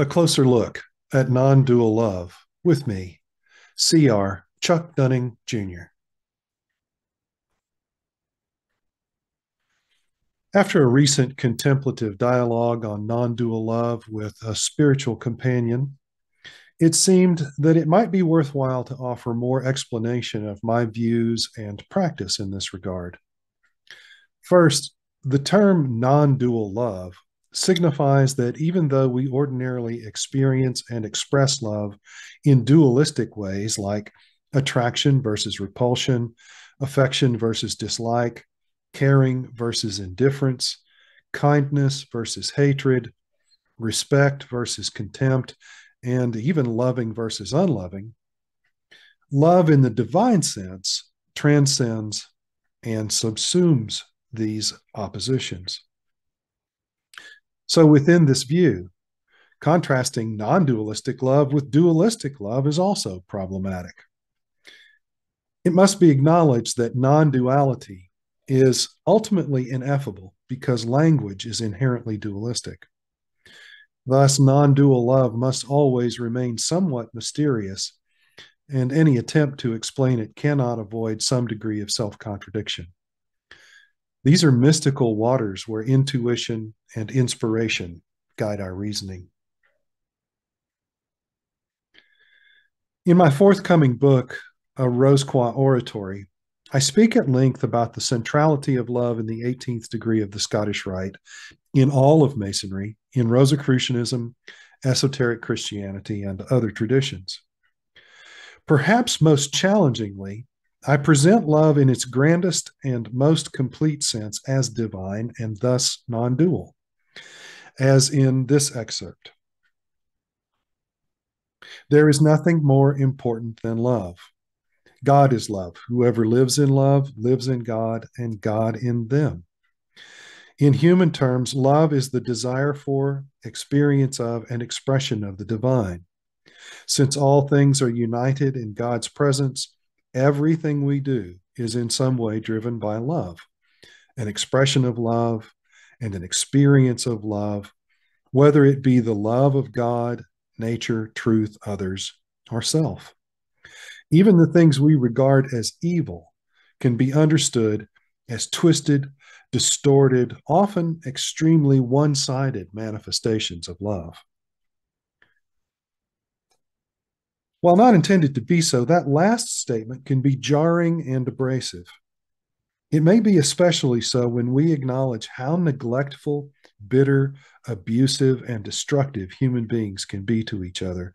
A closer look at non dual love with me, CR Chuck Dunning Jr. After a recent contemplative dialogue on non dual love with a spiritual companion, it seemed that it might be worthwhile to offer more explanation of my views and practice in this regard. First, the term non dual love signifies that even though we ordinarily experience and express love in dualistic ways like attraction versus repulsion, affection versus dislike, caring versus indifference, kindness versus hatred, respect versus contempt, and even loving versus unloving, love in the divine sense transcends and subsumes these oppositions. So, within this view, contrasting non dualistic love with dualistic love is also problematic. It must be acknowledged that non duality is ultimately ineffable because language is inherently dualistic. Thus, non dual love must always remain somewhat mysterious, and any attempt to explain it cannot avoid some degree of self contradiction. These are mystical waters where intuition and inspiration guide our reasoning. In my forthcoming book, A Rose Croix Oratory, I speak at length about the centrality of love in the 18th degree of the Scottish Rite in all of Masonry, in Rosicrucianism, esoteric Christianity, and other traditions. Perhaps most challengingly, I present love in its grandest and most complete sense as divine and thus non dual, as in this excerpt. There is nothing more important than love. God is love. Whoever lives in love lives in God and God in them. In human terms, love is the desire for, experience of, and expression of the divine. Since all things are united in God's presence, everything we do is in some way driven by love, an expression of love and an experience of love, whether it be the love of God, nature, truth, others, or self. Even the things we regard as evil can be understood as twisted, distorted, often extremely one sided manifestations of love. While not intended to be so, that last statement can be jarring and abrasive. It may be especially so when we acknowledge how neglectful, bitter, abusive, and destructive human beings can be to each other,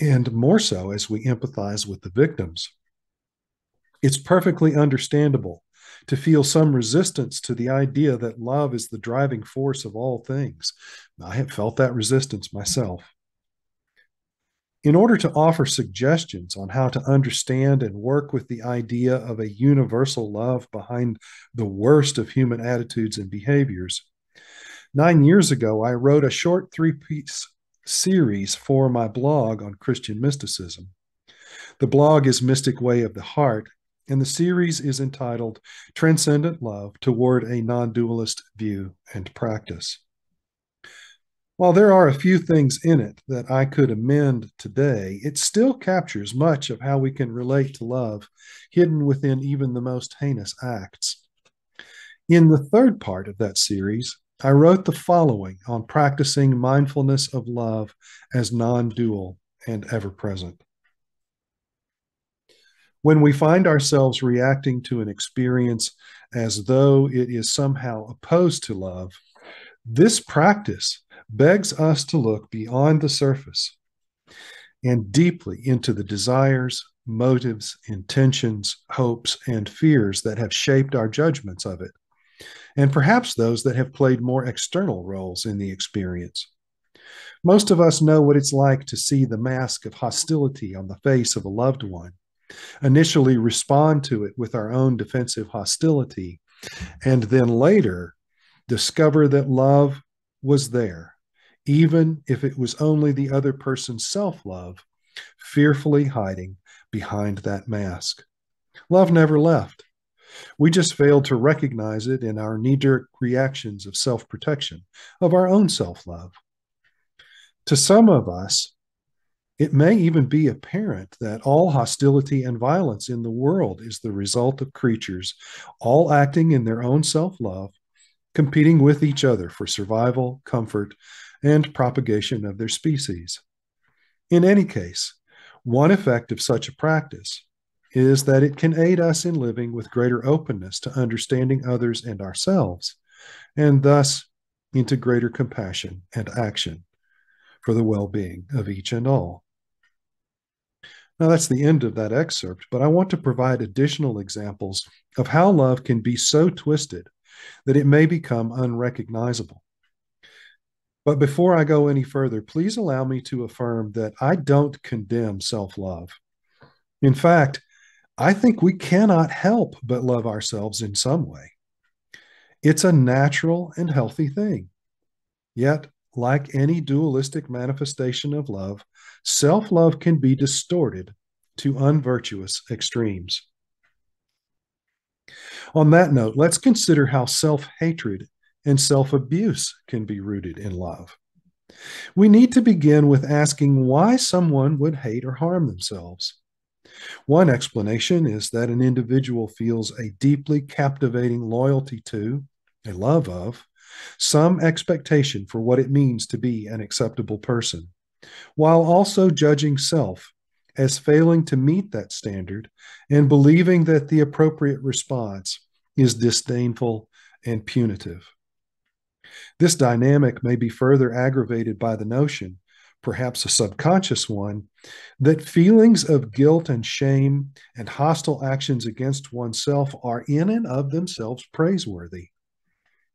and more so as we empathize with the victims. It's perfectly understandable to feel some resistance to the idea that love is the driving force of all things. I have felt that resistance myself. In order to offer suggestions on how to understand and work with the idea of a universal love behind the worst of human attitudes and behaviors, nine years ago I wrote a short three piece series for my blog on Christian mysticism. The blog is Mystic Way of the Heart, and the series is entitled Transcendent Love Toward a Non Dualist View and Practice. While there are a few things in it that I could amend today, it still captures much of how we can relate to love hidden within even the most heinous acts. In the third part of that series, I wrote the following on practicing mindfulness of love as non dual and ever present. When we find ourselves reacting to an experience as though it is somehow opposed to love, this practice begs us to look beyond the surface and deeply into the desires, motives, intentions, hopes, and fears that have shaped our judgments of it, and perhaps those that have played more external roles in the experience. Most of us know what it's like to see the mask of hostility on the face of a loved one initially respond to it with our own defensive hostility, and then later discover that love was there, even if it was only the other person's self love fearfully hiding behind that mask. Love never left. We just failed to recognize it in our knee jerk reactions of self protection, of our own self love. To some of us, it may even be apparent that all hostility and violence in the world is the result of creatures all acting in their own self love, competing with each other for survival, comfort, and propagation of their species. In any case, one effect of such a practice is that it can aid us in living with greater openness to understanding others and ourselves, and thus into greater compassion and action for the well being of each and all. Now, that's the end of that excerpt, but I want to provide additional examples of how love can be so twisted that it may become unrecognizable. But before I go any further, please allow me to affirm that I don't condemn self love. In fact, I think we cannot help but love ourselves in some way. It's a natural and healthy thing. Yet, like any dualistic manifestation of love, self love can be distorted to unvirtuous extremes. On that note, let's consider how self hatred and self abuse can be rooted in love. We need to begin with asking why someone would hate or harm themselves. One explanation is that an individual feels a deeply captivating loyalty to, a love of, some expectation for what it means to be an acceptable person, while also judging self as failing to meet that standard and believing that the appropriate response is disdainful and punitive. This dynamic may be further aggravated by the notion perhaps a subconscious one, that feelings of guilt and shame and hostile actions against oneself are in and of themselves praiseworthy.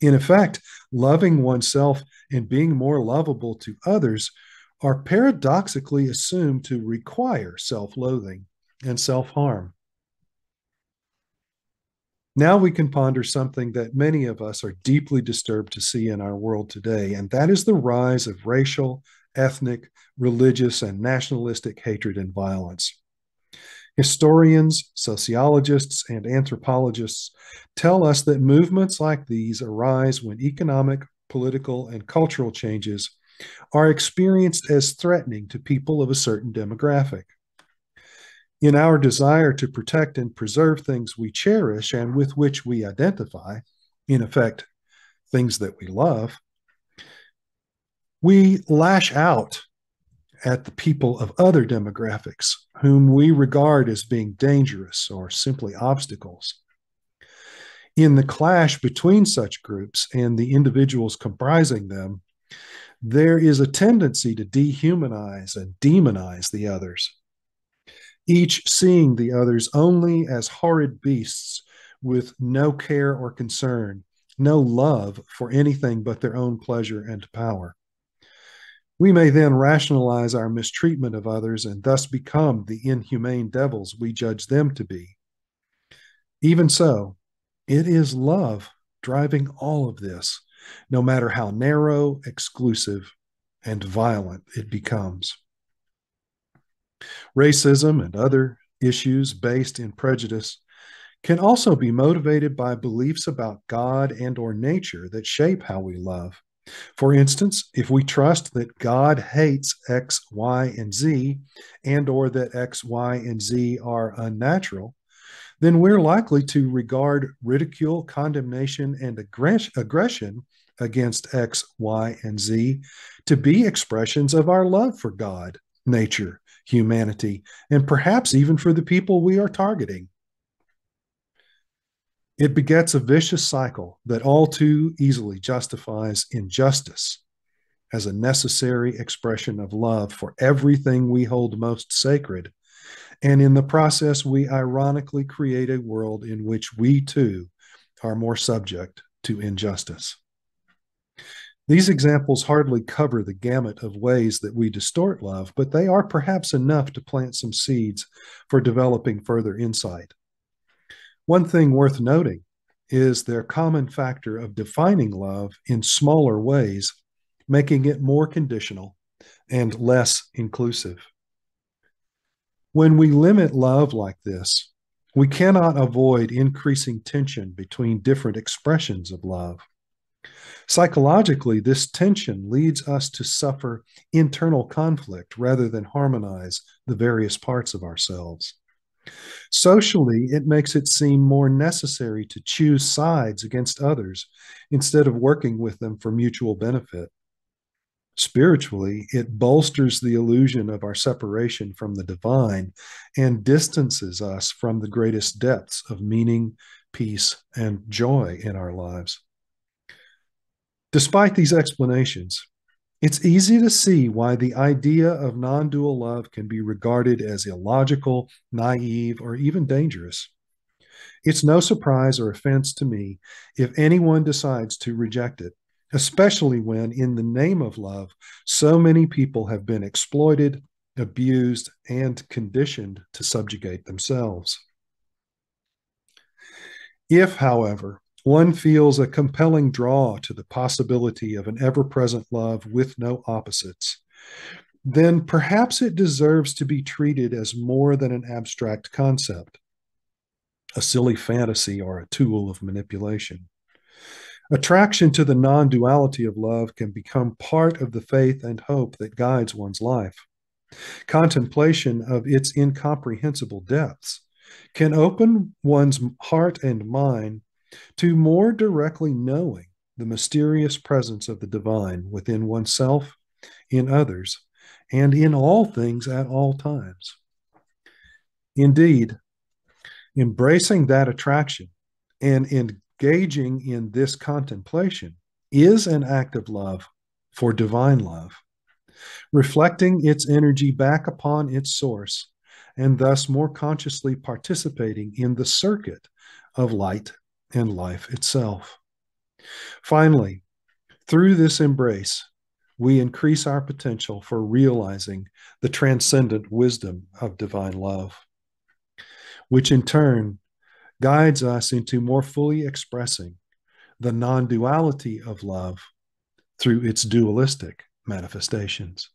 In effect, loving oneself and being more lovable to others are paradoxically assumed to require self loathing and self harm. Now we can ponder something that many of us are deeply disturbed to see in our world today, and that is the rise of racial ethnic, religious, and nationalistic hatred and violence. Historians, sociologists, and anthropologists tell us that movements like these arise when economic, political, and cultural changes are experienced as threatening to people of a certain demographic. In our desire to protect and preserve things we cherish and with which we identify, in effect, things that we love, we lash out at the people of other demographics whom we regard as being dangerous or simply obstacles. In the clash between such groups and the individuals comprising them, there is a tendency to dehumanize and demonize the others, each seeing the others only as horrid beasts with no care or concern, no love for anything but their own pleasure and power. We may then rationalize our mistreatment of others and thus become the inhumane devils we judge them to be. Even so, it is love driving all of this, no matter how narrow, exclusive, and violent it becomes. Racism and other issues based in prejudice can also be motivated by beliefs about God and or nature that shape how we love. For instance, if we trust that God hates X, Y, and Z, and or that X, Y, and Z are unnatural, then we're likely to regard ridicule, condemnation, and aggression against X, Y, and Z to be expressions of our love for God, nature, humanity, and perhaps even for the people we are targeting. It begets a vicious cycle that all too easily justifies injustice as a necessary expression of love for everything we hold most sacred. And in the process, we ironically create a world in which we too are more subject to injustice. These examples hardly cover the gamut of ways that we distort love, but they are perhaps enough to plant some seeds for developing further insight. One thing worth noting is their common factor of defining love in smaller ways, making it more conditional and less inclusive. When we limit love like this, we cannot avoid increasing tension between different expressions of love. Psychologically, this tension leads us to suffer internal conflict rather than harmonize the various parts of ourselves. Socially, it makes it seem more necessary to choose sides against others instead of working with them for mutual benefit. Spiritually, it bolsters the illusion of our separation from the divine and distances us from the greatest depths of meaning, peace, and joy in our lives. Despite these explanations, it's easy to see why the idea of non dual love can be regarded as illogical, naive, or even dangerous. It's no surprise or offense to me if anyone decides to reject it, especially when, in the name of love, so many people have been exploited, abused, and conditioned to subjugate themselves. If, however, one feels a compelling draw to the possibility of an ever present love with no opposites, then perhaps it deserves to be treated as more than an abstract concept, a silly fantasy, or a tool of manipulation. Attraction to the non duality of love can become part of the faith and hope that guides one's life. Contemplation of its incomprehensible depths can open one's heart and mind to more directly knowing the mysterious presence of the divine within oneself, in others, and in all things at all times. Indeed, embracing that attraction and engaging in this contemplation is an act of love for divine love, reflecting its energy back upon its source and thus more consciously participating in the circuit of light and life itself. Finally, through this embrace, we increase our potential for realizing the transcendent wisdom of divine love, which in turn guides us into more fully expressing the non duality of love through its dualistic manifestations.